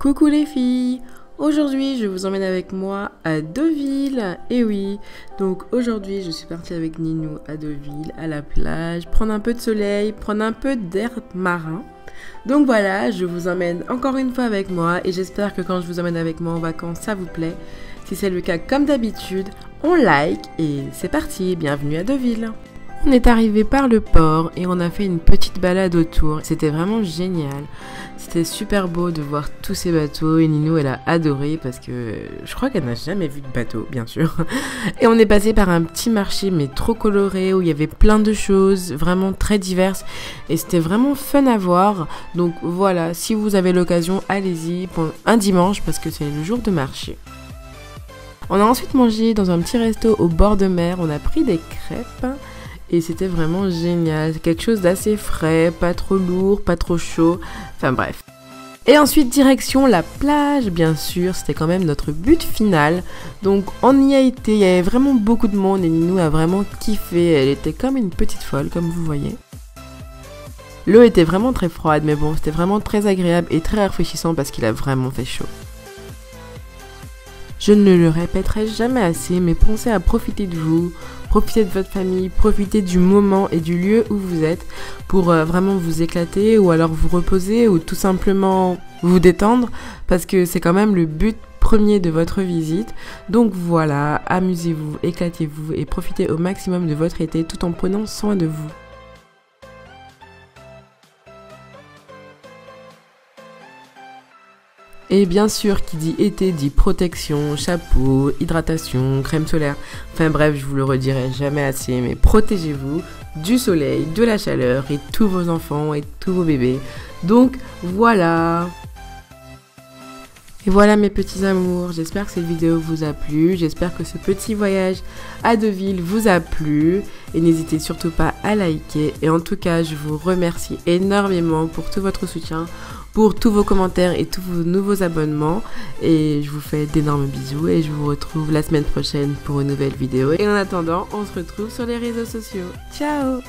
Coucou les filles Aujourd'hui, je vous emmène avec moi à Deauville. Et oui, donc aujourd'hui, je suis partie avec Ninou à Deauville, à la plage, prendre un peu de soleil, prendre un peu d'air marin. Donc voilà, je vous emmène encore une fois avec moi et j'espère que quand je vous emmène avec moi en vacances, ça vous plaît. Si c'est le cas, comme d'habitude, on like et c'est parti, bienvenue à Deauville. On est arrivé par le port et on a fait une petite balade autour. C'était vraiment génial. C'était super beau de voir tous ces bateaux et Nino elle a adoré parce que je crois qu'elle n'a jamais vu de bateau, bien sûr. Et on est passé par un petit marché mais trop coloré où il y avait plein de choses vraiment très diverses et c'était vraiment fun à voir. Donc voilà, si vous avez l'occasion, allez-y pour un dimanche parce que c'est le jour de marché. On a ensuite mangé dans un petit resto au bord de mer. On a pris des crêpes et c'était vraiment génial. Quelque chose d'assez frais, pas trop lourd, pas trop chaud. Enfin bref. Et ensuite, direction la plage, bien sûr, c'était quand même notre but final. Donc, on y a été, il y avait vraiment beaucoup de monde et Ninou a vraiment kiffé. Elle était comme une petite folle, comme vous voyez. L'eau était vraiment très froide, mais bon, c'était vraiment très agréable et très rafraîchissant parce qu'il a vraiment fait chaud. Je ne le répéterai jamais assez, mais pensez à profiter de vous, profitez de votre famille, profitez du moment et du lieu où vous êtes pour euh, vraiment vous éclater ou alors vous reposer ou tout simplement vous détendre parce que c'est quand même le but premier de votre visite. Donc voilà, amusez-vous, éclatez-vous et profitez au maximum de votre été tout en prenant soin de vous. Et bien sûr, qui dit été dit protection, chapeau, hydratation, crème solaire. Enfin bref, je vous le redirai jamais assez, mais protégez-vous du soleil, de la chaleur et tous vos enfants et tous vos bébés. Donc voilà. Et voilà mes petits amours, j'espère que cette vidéo vous a plu, j'espère que ce petit voyage à Deauville vous a plu et n'hésitez surtout pas à liker et en tout cas je vous remercie énormément pour tout votre soutien pour tous vos commentaires et tous vos nouveaux abonnements. Et je vous fais d'énormes bisous et je vous retrouve la semaine prochaine pour une nouvelle vidéo. Et en attendant, on se retrouve sur les réseaux sociaux. Ciao